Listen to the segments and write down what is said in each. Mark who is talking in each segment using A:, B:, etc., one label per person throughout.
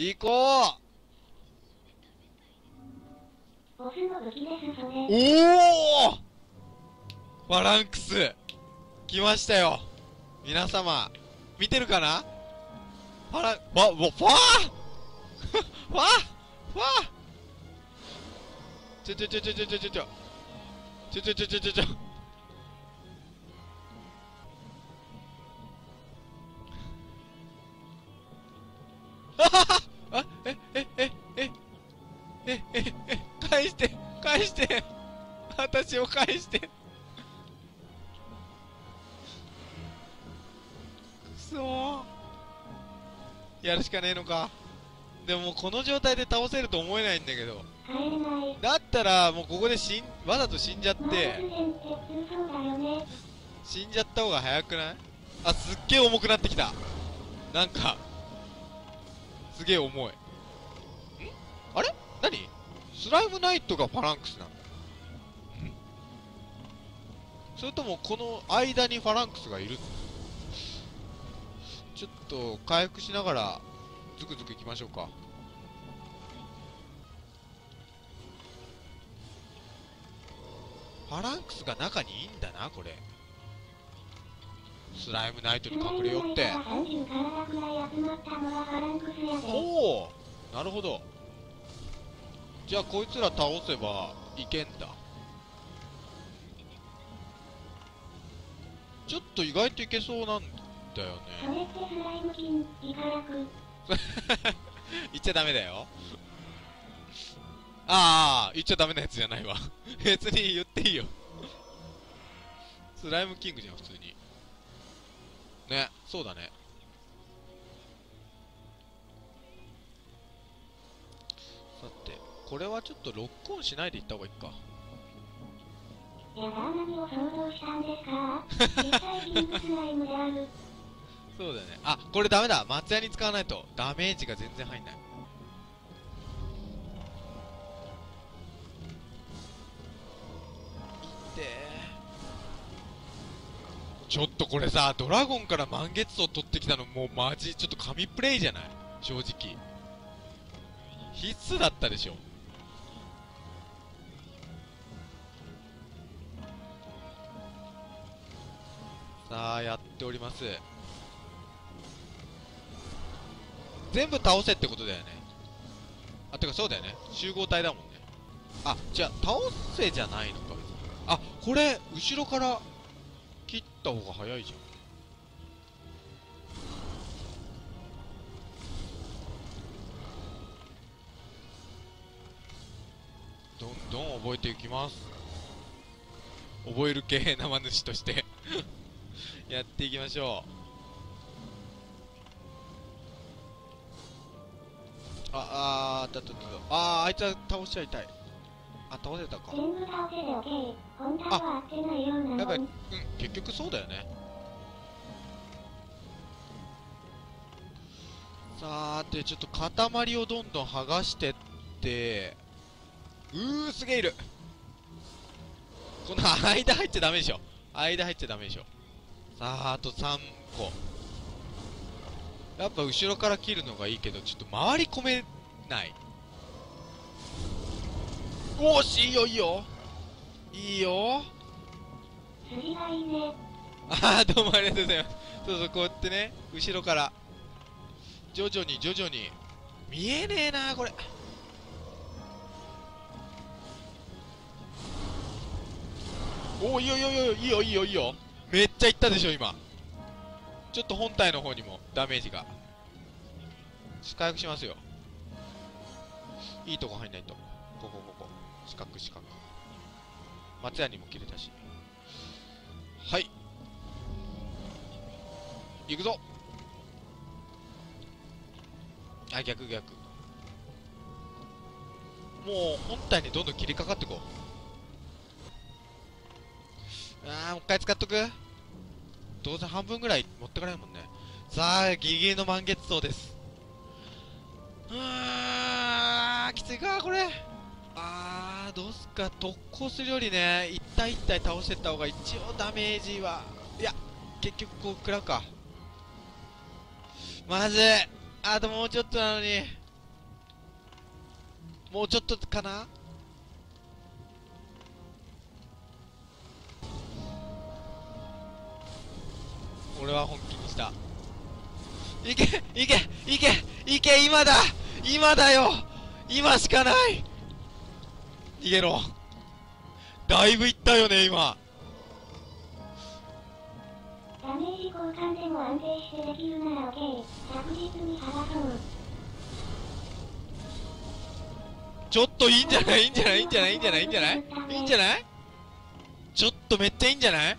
A: 行こう。
B: ボスの武器です、それ。
A: おおファランクス。来ましたよ。皆様見てるかな？ファランわわファー！ファー！ファー！ちょちょちょちょちょちょちょちょちょちょちょちょちょあははして私を返して。くそやるしかねえのか。でもこの状態で倒せると思えないんだけど。だったらもうここで死んわざと死んじゃって。死んじゃった方が早くない？あすっげえ重くなってきた。なんかすげえ重い。ん？あれ？何？スライムナイトがファランクスなの？ん。それともこの間にファランクスがいるの？ちょっと回復しながらズクズクいきましょうか。ファランクスが中にいいんだなこれ。スライムナイトに隠れよって。
B: スライムナイトが30体くらい集まったのはファランクスやで。
A: おおなるほどじゃあこいつら倒せばいけんだ。ちょっと意外といけそうなんだよ
B: そ
A: ね。
B: れってスライム菌、イカ楽。
A: 言っちゃダメだよ。ああ言っちゃダメなやつじゃないわ。別に言っていいよ。スライムキングじゃん普通に。ねそうだねこれはちょっとロックオンしないでいった方がいいか。
B: いやだ、何を想像したんですか？実際キングスライムである？
A: そうだよね。あこれダメだ。松屋に使わないと。ダメージが全然入んない。ちょっとこれさドラゴンから満月を取ってきたのもうマジちょっと神プレイじゃない？正直。必須だったでしょさあやっております。全部倒せってことだよね。あてかそうだよね。集合体だもんね。あじゃあ倒せじゃないのか。あこれ後ろから切った方が早いじゃん。どんどん覚えていきます。覚える系生主として。やっていきましょうああーあったあったあーあいつは倒しちゃいたいあ倒せたか
B: 全部倒せ。本当は合ってないような
A: や。うん、結局そうだよね。さーて、ちょっと塊をどんどん剥がしてって、うー、すげえいるこの間入っちゃダメでしょ。間入っちゃダメでしょ。さあ、あと3個。やっぱ後ろから切るのがいいけど、ちょっと回り込めない。おーし、いいよいいよいいよ
B: 筋がいいね。
A: ああ、どうもありがとうございます。そうそう、こうやってね、後ろから、徐々に徐々に、見えねえな、これ。おお、いいよいいよいいよ、いいよいいよいいよ。めっちゃいったでしょ、今。ちょっと本体の方にもダメージが。回復しますよ。いいとこ入んないと。ここここ。四角四角。松屋にも切れたし。はい。行くぞあ、逆逆。もう本体にどんどん切りかかってこう。あー、もう一回使っとく？どうせ半分ぐらい持ってかないもんね。さあ、ギリギリの満月層です。あーん、きついか、これ。あー、どうすか、特攻するよりね、一体一体倒してった方が一応ダメージは、いや、結局こう食らうか。まずい。あともうちょっとなのに。もうちょっとかな？俺は本気にした。いけいけいけいけ今だ今だよ。今しかない。逃げろ。だいぶいったよね今。
B: ダメージ交換でも安定してできるなら OK。確実に剥がそう。
A: ちょっといいんじゃないいいんじゃない？いいんじゃない？いいんじゃない？いいんじゃない？いいんじゃない？ちょっとめっちゃいいんじゃない？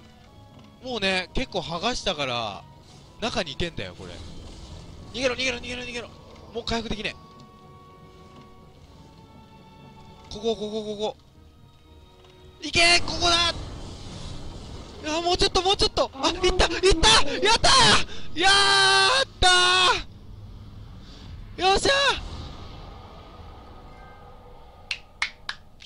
A: もうね、結構剥がしたから、中にいけんだよ、これ。逃げろ、逃げろ、逃げろ、逃げろ。もう回復できねえ。ここ、ここ、ここ。いけここだいや、もうちょっと、もうちょっと。あ、いったいったやったーやったよっしゃー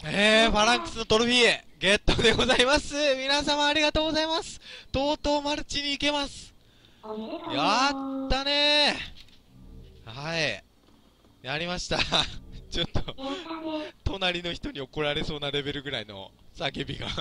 A: えー、ファランクスのトロフィー、ゲットでございます。皆様ありがとうございます。とうとうマルチに行けます。やったねー。はい。やりました。ちょっと。隣の人に怒られそうなレベルぐらいの叫びが。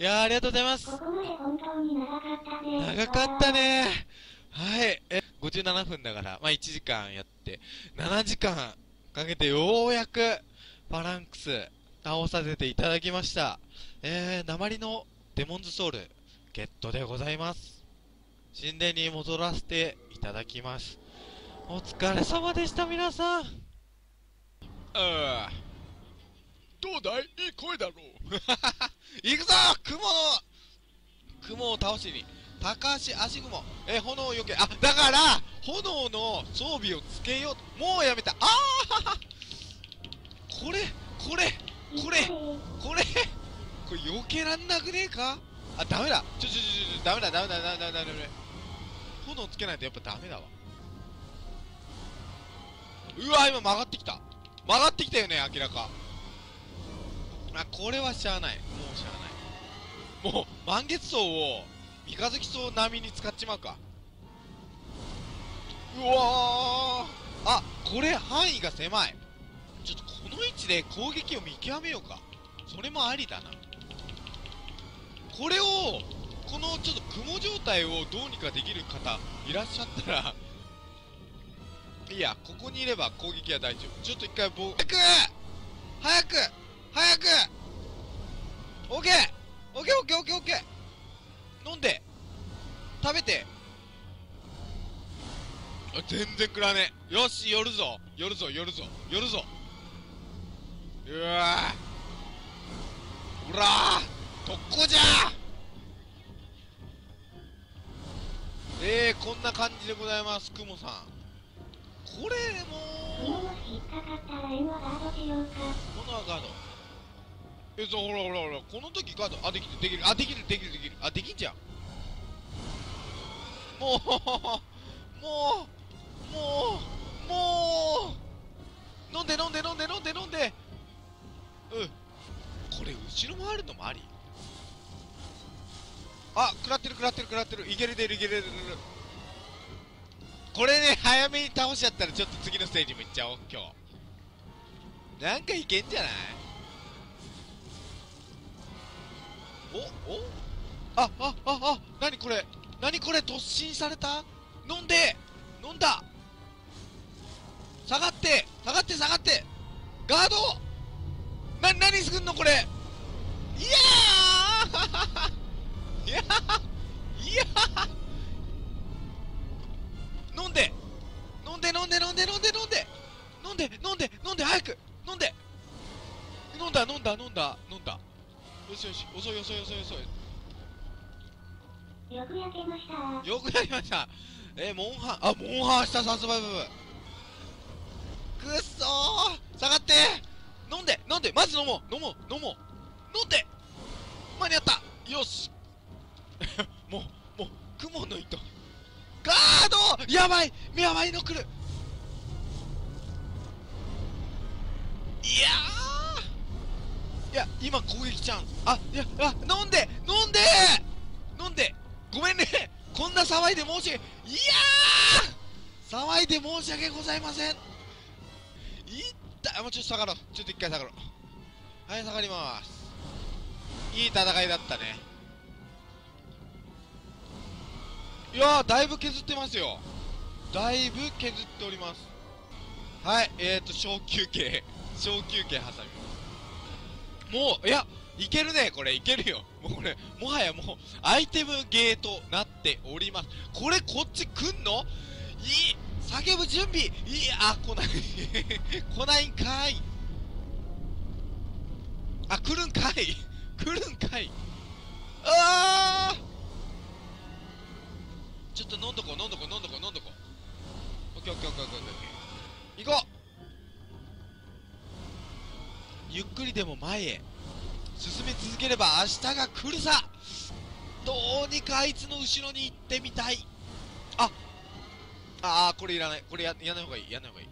A: いやー、ありがとうございます。
B: ここまで本当に長かったね。
A: 長かったねはい。え、57分だから、まあ1時間やって、7時間かけてようやく、ファランクス、倒させていただきました。えー、鉛のデモンズソウル、ゲットでございます。神殿に戻らせていただきます。お疲れ様でした、皆さん。ああ。どうだい？いい声だろう。行くぞ雲の雲を倒しに高橋足雲え炎をよけあだから炎の装備をつけようもうやめたああこれこれこれこれこれ避けらんなくねえかあダメだちょちょちょちょダメだダメだダメだダメだダメだ炎つけないとやっぱダメだわうわ今曲がってきた曲がってきたよね明らかあこれはしゃあないもうしゃあないもう満月草を三日月草並みに使っちまうかうわーあこれ範囲が狭いちょっとの位置で攻撃を見極めようか。それもありだな。これをこのちょっと雲状態をどうにかできる方いらっしゃったら いやここにいれば攻撃は大丈夫。ちょっと一回棒早く早く早くオッケーオッケーオッケーオッケー飲んで食べて。あ全然食らねえ。よし寄るぞ寄るぞ寄るぞ寄るぞ。うわー。ほらー。特攻じゃ。えー、こんな感じでございますクモさん。これも
B: も。
A: このはガードえそうほらほらほら。この時ガード。あできるできる。あできるできるできる。あできんじゃん。もうもうもうもう。飲んで飲んで飲んで飲んで飲んでうん。これ後ろ回るのもあり。あ食らってる食らってる食らってる。いける出るいける出る。これね早めに倒しちゃったらちょっと次のステージも行っちゃおう今日。なんかいけんじゃない？おお？ああああなにこれ？なにこれ？突進された？飲んで！飲んだ！下がって！下がって下がって！ガード！な何すんのこれ。いやー。いやー。いやー。飲んで。飲んで飲んで飲んで飲んで飲んで。飲んで飲んで飲んで早く。飲んで。飲んだ飲んだ飲んだ飲んだ。よしよし遅い遅い遅い遅い。
B: よく焼けました。
A: よくやりました。えー、モンハンあモンハンしたサスバイブくっそー。下がって。飲んで飲んでまず飲もう飲もう飲もう。飲んで。間に合った。よし。もうもう雲の糸。ガード！やばい。やばいの来る。いやいや今攻撃チャンスあいやあ飲んで飲んで。飲んで。ごめんね。こんな騒いで申し訳いや騒いで申し訳ございません。ったもうちょっと下がろう。ちょっと一回下がろう。はい下がります。いい戦いだったね。いやだいぶ削ってますよ。だいぶ削っております。はいえーと小休憩。小休憩挟みます。もういやいけるねこれ。いけるよ。もうこれもはやもうアイテムゲーとなっております。これこっち来んの？いい。叫ぶ準備。いやあ来ない。来ないんかい。あ来るんかい。来るんかい。あー。ちょっと飲んどこう飲んどこう飲んどこう飲んどこう。オッケーオッケーオッケーオッケーオッケー。行こう。ゆっくりでも前へ。進み続ければ明日が来るさ。どうにかあいつの後ろに行ってみたい。あーこれいらない。これややんない方がいい。やんない方がいい。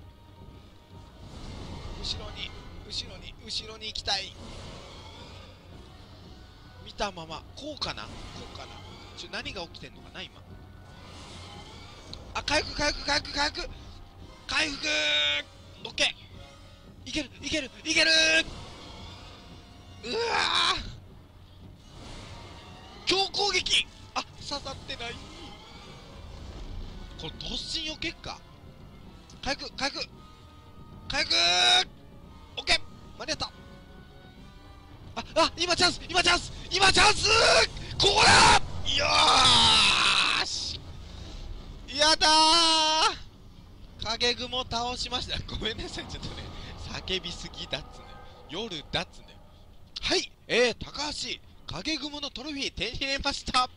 A: 後ろに後ろに後ろに行きたい。見たまま。こうかな？こうかな？ちょ何が起きてんのかな？今。あ回復回復回復回復。回復！オッケー。いけるいけるいける！うわー！強攻撃！あ刺さってない。これ突進よけっか回復回復。回復!オッケー!間に合った。ああ今チャンス今チャンス今チャンス!ここだよー!しやだー!影雲倒しました。ごめんなさい。ちょっとね叫びすぎだっつね。夜だっつね。はいえー、高橋影雲のトロフィー手に入れました。は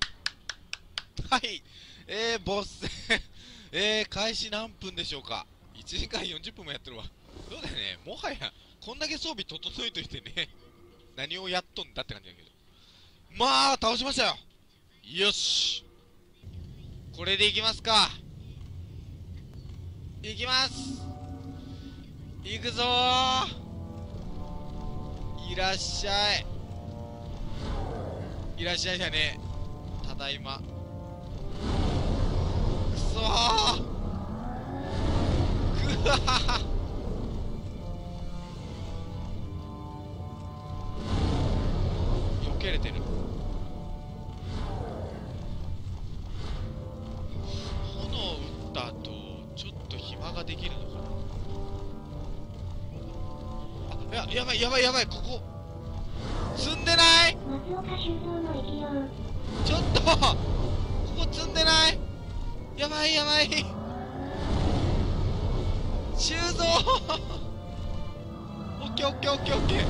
A: い。えー、ボス戦 えー、開始何分でしょうか？1時間40分もやってるわ。そうだよね。もはやこんだけ装備整えといてね何をやっとんだって感じだけど。まあ倒しましたよ。よし。これでいきますか。いきます。いくぞいらっしゃい。いらっしゃいじゃね。ただいま。くわー避けれてる。炎を撃った後ちょっと暇ができるのかな。あややばいやばいやばいここ。積んでない。
B: 松岡修造の力量。
A: ちょっとやばいやばい。修造。オッケーオッケーオッケーオッケー。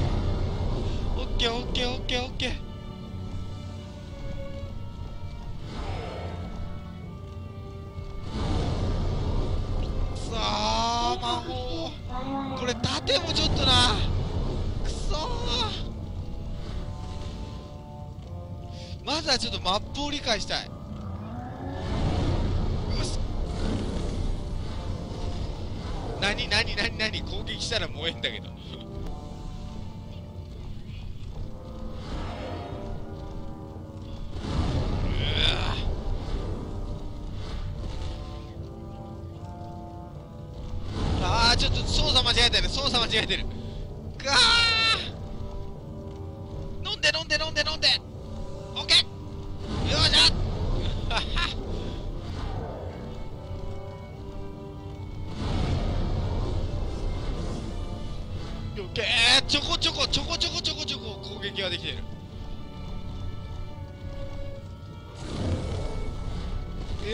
A: オッケーオッケーオッケーオッケー。さあ魔法。これ盾もちょっとな。くそまずはちょっとマップを理解したい。何何何何攻撃したら燃えんだけど。うわあちょっと操作間違えてる。操作間違えてる。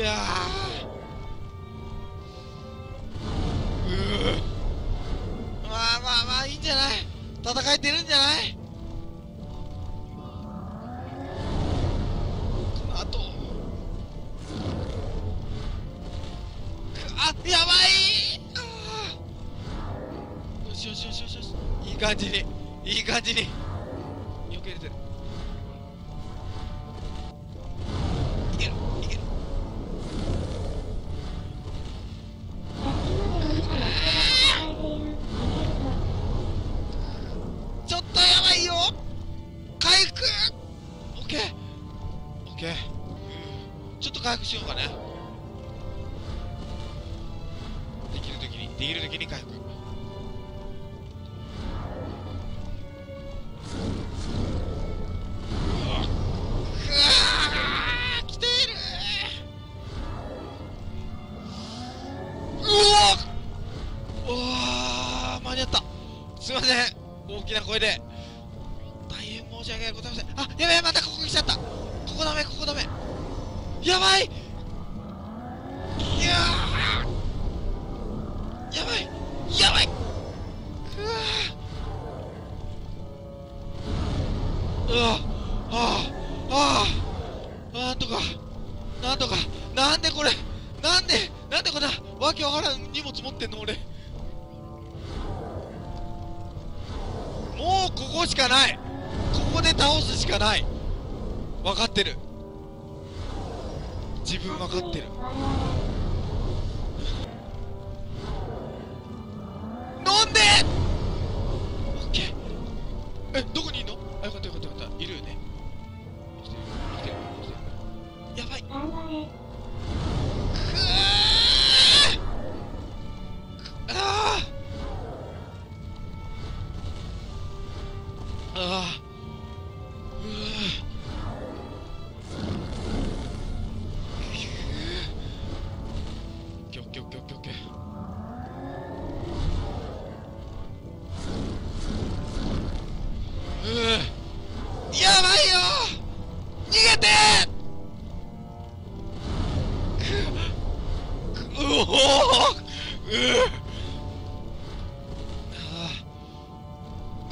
A: や。ー。うまあまあまあいいんじゃない。戦えてるんじゃない。この後あやばい。よしよしよしよしよし。いい感じに。いい感じに。回復しようかね。できる時にできる時に回復。すいません。大きな声で。大変申し訳ございません。あやべえまたここ来ちゃった。ここダメここダメ。やばい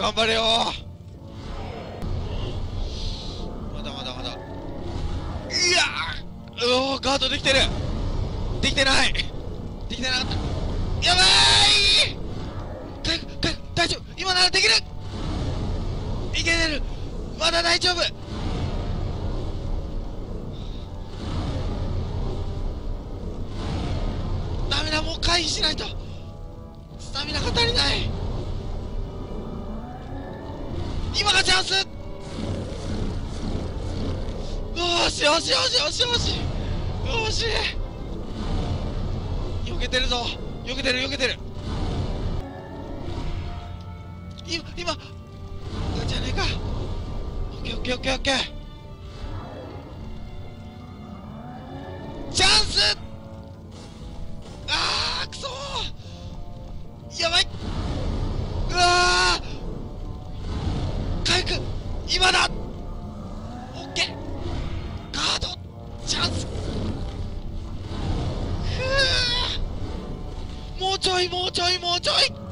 B: 頑張れ
A: よ。まだまだまだ。いやーうおーガードできてる。できてない。できてなかった。やばい。かか大丈夫。今ならできる。いけてる。まだ大丈夫。ダメだもう回避しないと。スタミナが足りない。今がチャンス。よしよしよしよしよし。よし。避けてるぞ。避けてる避けてる。今今。じゃねえか。オッケーオッケーオッケーオッケー。今だ。オッケーガード。チャンス。もうちょいもうちょいもうちょい。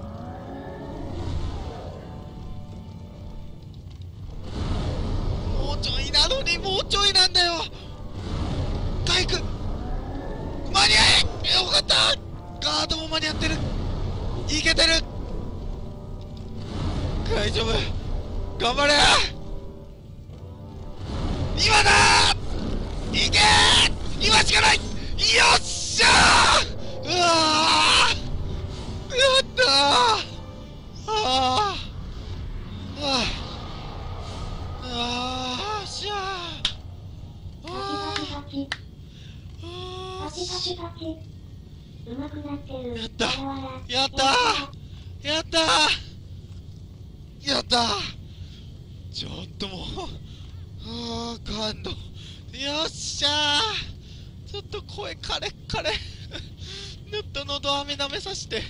A: っしゃー!うわやったー!あー!あー!あー!しゃー!あー!
B: パチ
A: あ
B: パチパチパチパチ。うまくなってる。
A: やったやったやったやったちょっともうあ感動よっしゃーちょっと声カレッカレぬっと喉飴舐めさして。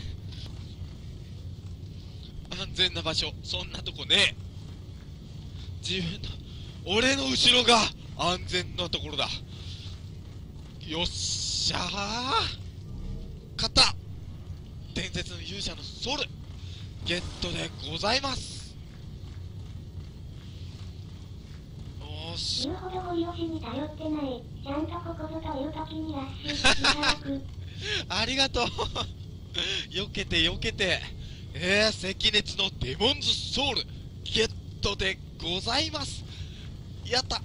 A: 安全な場所。そんなとこね。え自分の俺の後ろが安全なところだ。よっしゃー。勝った。伝説の勇者のソウル。ゲットでございますおーし
B: 言うほどゴリ押しに頼ってない。ちゃんとここぞという時にラッシュ。
A: ありがとう 避けて避けてえー、赤熱のデモンズソウルゲットでございますやった